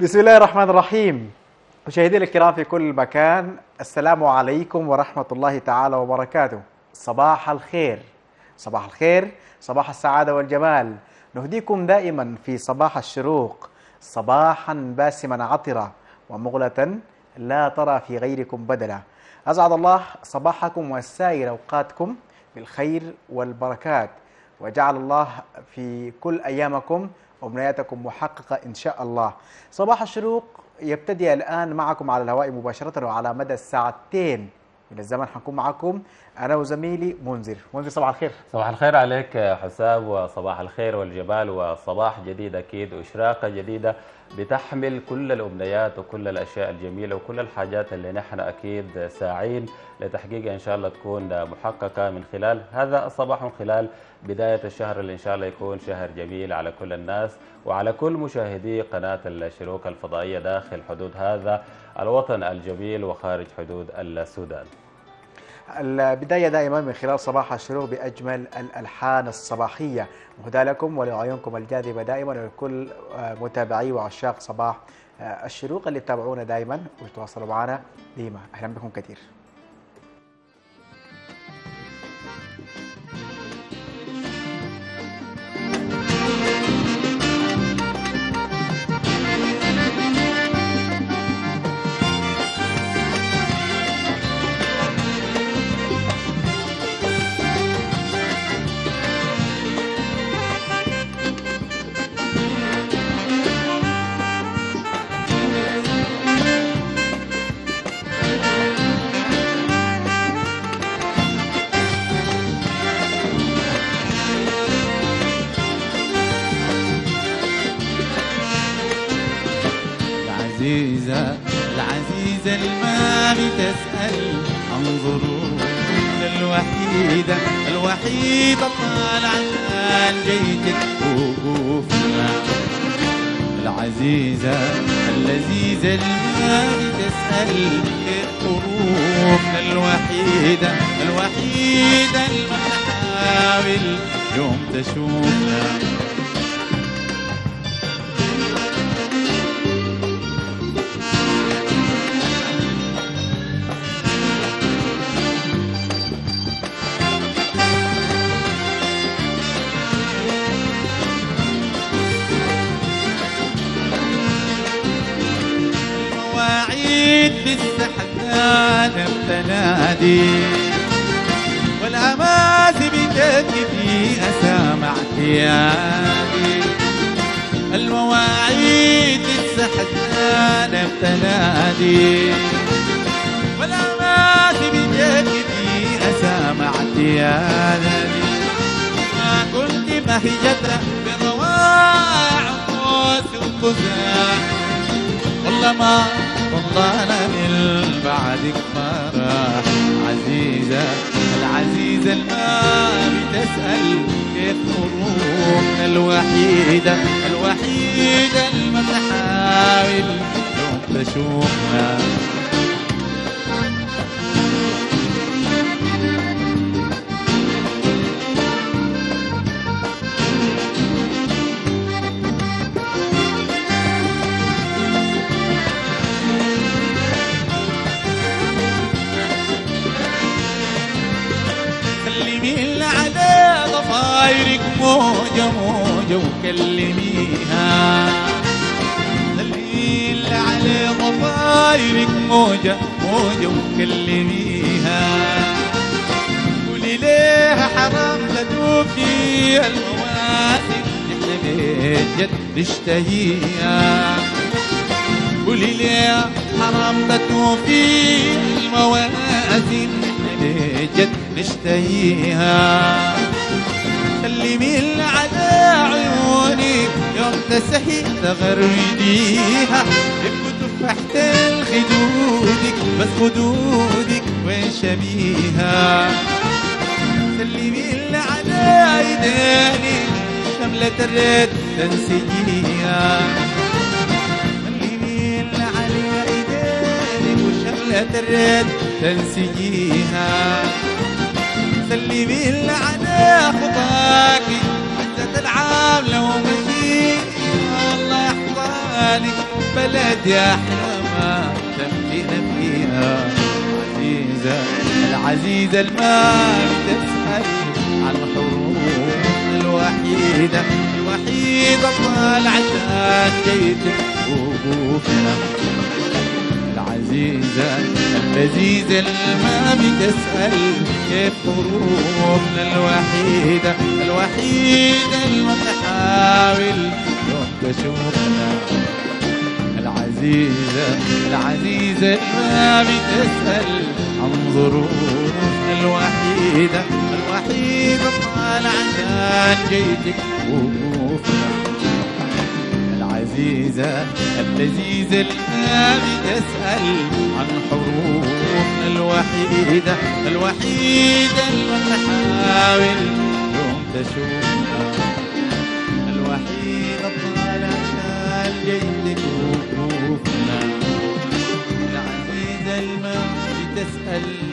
بسم الله الرحمن الرحيم. مشاهدينا الكرام في كل مكان السلام عليكم ورحمة الله تعالى وبركاته. صباح الخير. صباح الخير صباح السعادة والجمال. نهديكم دائما في صباح الشروق صباحا باسما عطرا ومغلة لا ترى في غيركم بدلا. أسعد الله صباحكم وسائر أوقاتكم بالخير والبركات. وجعل الله في كل أيامكم أمنياتكم محققة إن شاء الله. صباح الشروق يبتدي الآن معكم على الهواء مباشرة وعلى مدى ساعتين من الزمن حنكون معكم. أنا وزميلي منذر. منذر صباح الخير. صباح الخير عليك يا حسام وصباح الخير والجمال وصباح جديد أكيد وإشراقة جديدة بتحمل كل الأمنيات وكل الأشياء الجميلة وكل الحاجات اللي نحن أكيد ساعين لتحقيقها إن شاء الله تكون محققة من خلال هذا الصباح من خلال بداية الشهر اللي إن شاء الله يكون شهر جميل على كل الناس وعلى كل مشاهدي قناة الشروق الفضائية داخل حدود هذا الوطن الجميل وخارج حدود السودان. البداية دائما من خلال صباح الشروق بأجمل الألحان الصباحية. مهدى لكم ولعيونكم الجاذبة دائما ولكل متابعي وعشاق صباح الشروق اللي تتابعونا دائما ويتواصلوا معنا ديما. أهلا بكم كثير. الما بتسأل عن ظروفنا الوحيدة الوحيدة طال عشان جيتك العزيزة اللذيذة الما بتسأل كيف ظروفنا الوحيدة الوحيدة الما تحاول يوم تشوفنا. بالسحنان بتنادي. والأماسي بتبكي في أسامع ثيابي المواعيد بالسحنان بتنادي. والأماسي بتبكي في أسامع ثيابي ما كنت جدرة برواع قوس وقزاح والله ما بعدك فرح عزيزة العزيزة الما بتسأل كيف ظروفنا الوحيدة الوحيدة الما تحاول يوم تشوفنا وكلميها. خلي على ضفايرك موجة موجة وكلميها. قولي ليها حرام تدوبي المواسم إحنا بجد نشتهيها. قولي ليها حرام تدوبي المواسم بجد نشتهيها. سلمي على عيوني يوم تسحي تغرديها يبكوا تفاحة الخدودك بس خدودك وين شبيها سلمي على ايديني شملة الرد تنسجيها سلمي على ايديني وشملة الرد تنسجيها سلمي على خطاكي البلد يا ما تملينا فيها. عزيزة العزيزة الما تسأل عن حروفنا الوحيدة. الوحيدة طال عشان جيتك وقوفنا العزيزة اللذيذة ما بتسأل كيف حروفنا الوحيدة. الوحيدة اللي ما تحاول تشوفنا. العزيزة العزيزة ما بتسأل. عن ظروفنا الوحيدة الوحيدة طال عشان جيتك العزيزة اللذيذة اللي بتسأل عن حروفنا الوحيدة الوحيدة اللي نحاول يوم تشوفنا Amen.